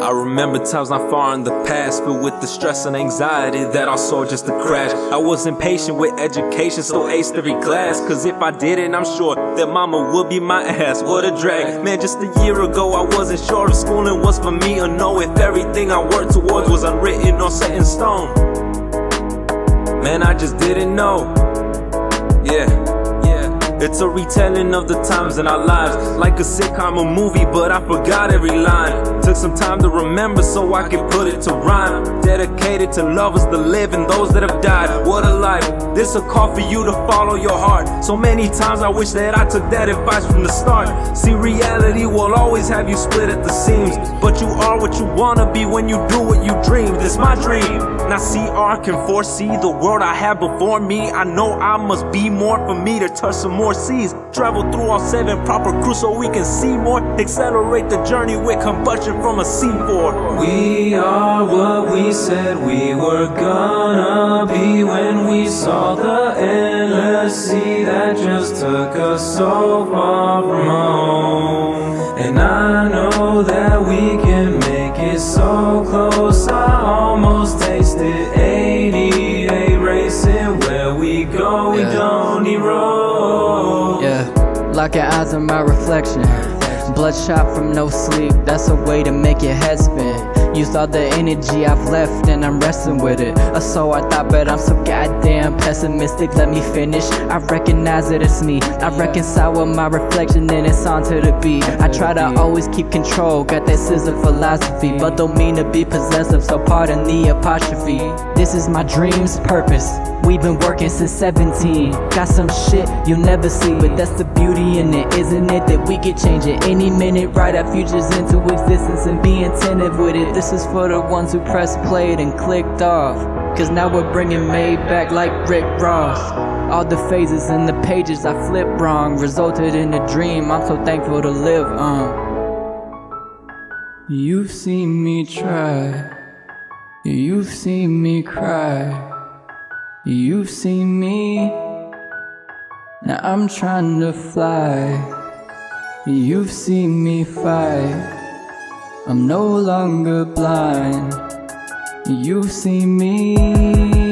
I remember times not far in the past, filled with the stress and anxiety that I saw just to crash. I was impatient with education, so aced every class. Cause if I didn't, I'm sure that mama would be my ass. What a drag. Man, just a year ago, I wasn't sure if schooling was for me or no. If everything I worked towards was unwritten or set in stone. Man, I just didn't know. Yeah. It's a retelling of the times in our lives, like a sitcom or movie, but I forgot every line. Took some time to remember so I could put it to rhyme. Dedicated to lovers that live and those that have died. What a life. This a call for you to follow your heart. So many times I wish that I took that advice from the start. See, reality will always have you split at the seams, but you are what you wanna be when you do what you dream. This my dream. Now CR can foresee the world I have before me. I know I must be more for me to touch some more seas. Travel through all seven proper crews so we can see more. Accelerate the journey with combustion from a C4. We are what we said we were gonna be when we saw the endless sea that just took us so far from home. And I know that we can make it so close. I almost tasted 88 racing where we go, we Yeah. don't need road. Yeah, locking eyes on my reflection. Bloodshot from no sleep, that's a way to make your head spin. Use all the energy I've left and I'm wrestling with it. Or so I thought, but I'm so goddamn pessimistic. Let me finish. I recognize that it's me. I reconcile with my reflection and it's on to the beat. I try to always keep control, got that scissor philosophy, but don't mean to be possessive, so pardon the apostrophe. This is my dream's purpose. We've been working since 17. Got some shit you'll never see, but that's the beauty in it, isn't it? That we could change it any minute, write our futures into existence and be attentive with it. This is for the ones who pressed played and clicked off. Cause now we're bringing Maybach like Rick Ross. All the phases and the pages I flipped wrong resulted in a dream I'm so thankful to live on. You've seen me try, you've seen me cry. You've seen me, now I'm trying to fly. You've seen me fight, I'm no longer blind. You've seen me,